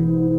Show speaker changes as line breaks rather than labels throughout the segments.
Mm-hmm.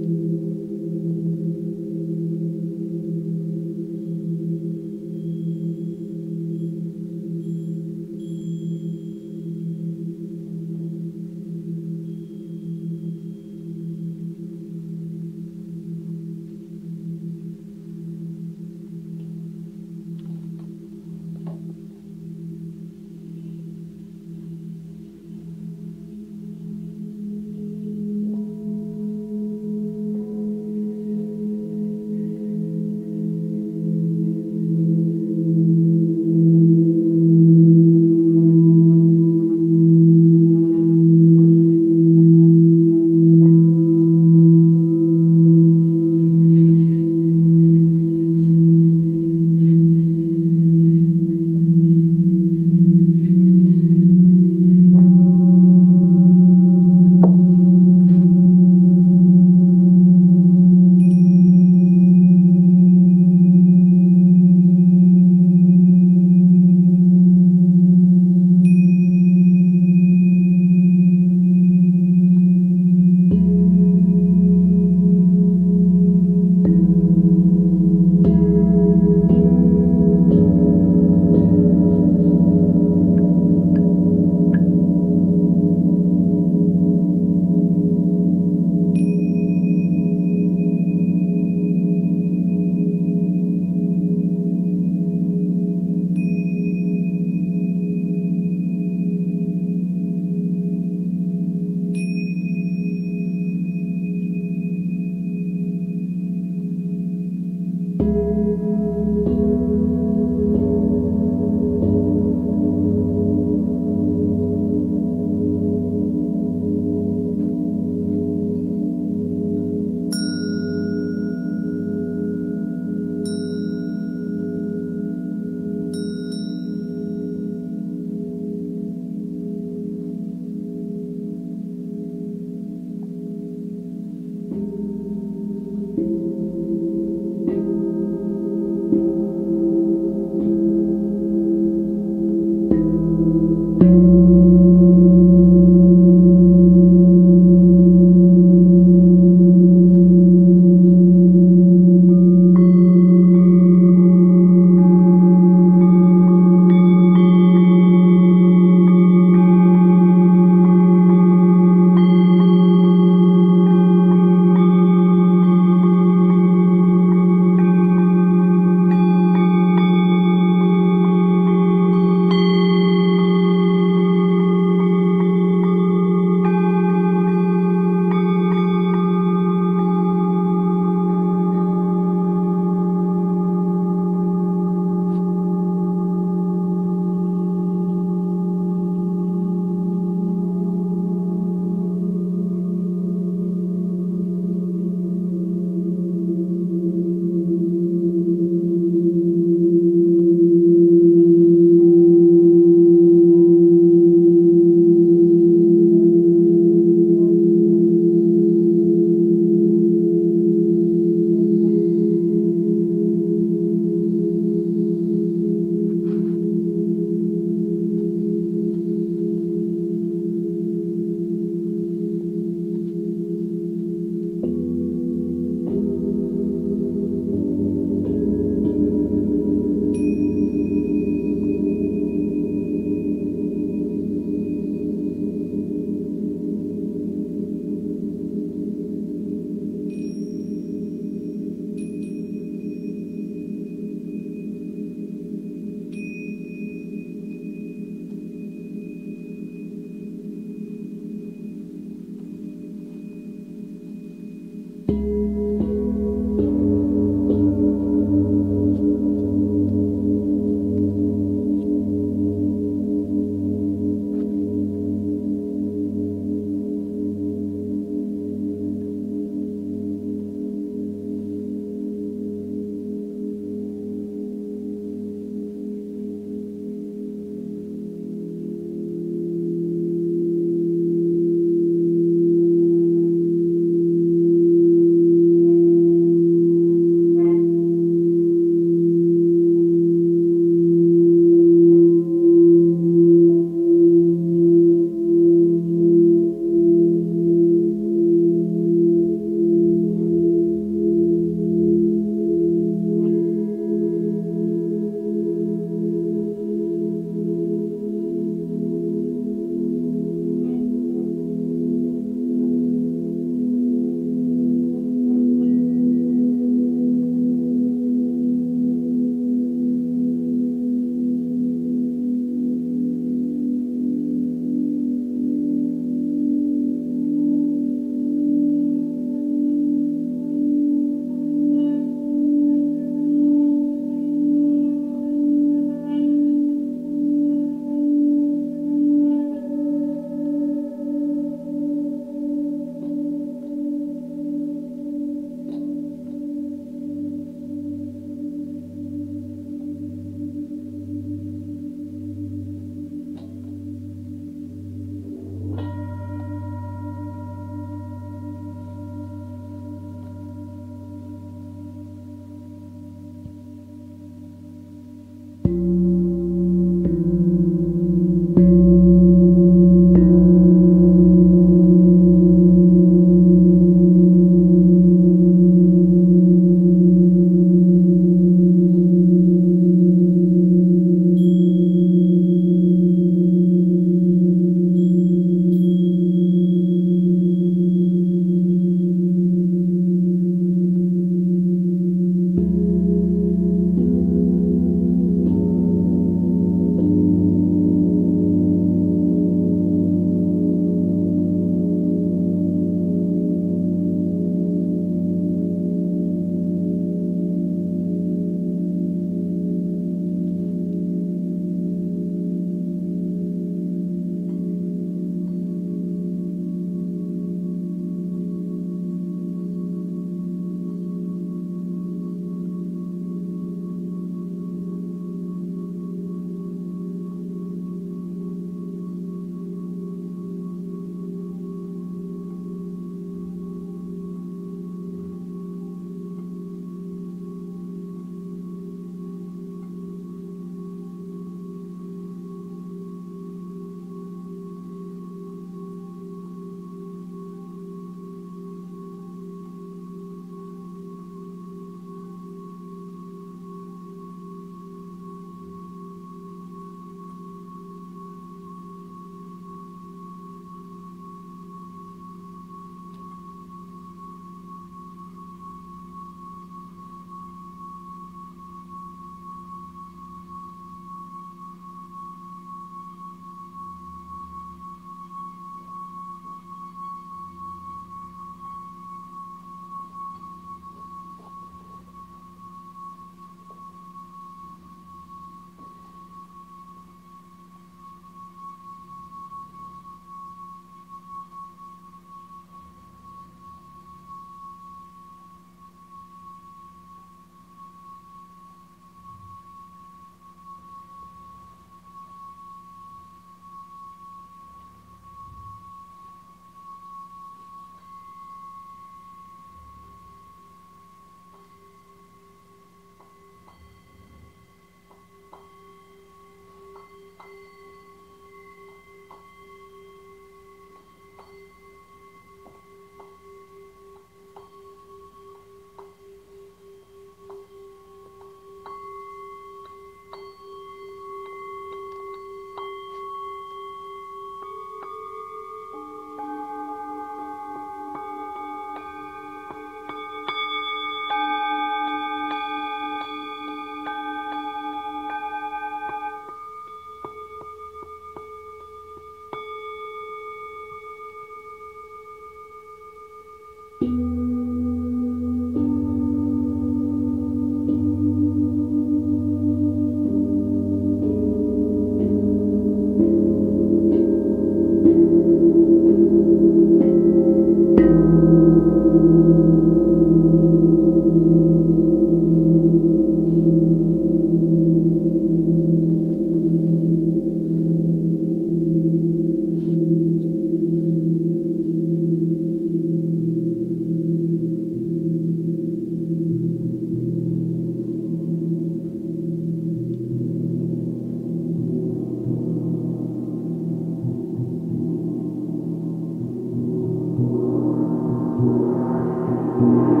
you.